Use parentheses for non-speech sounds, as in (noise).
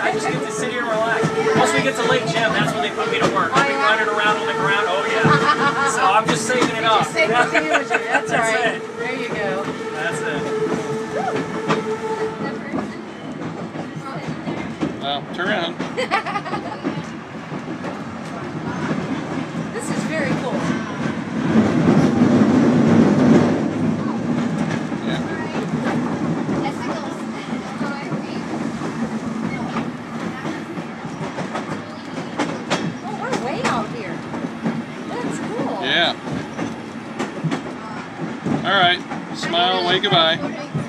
I, I just get to sit here and relax. Once we get to Lake Gym, that's when they put me to work. I'll be running around on the ground, oh yeah. So I'm just saving it up. Save the that's, all right. It. There you go. That's it. Well, turn around. (laughs) Yeah. All right. Smile, wave goodbye.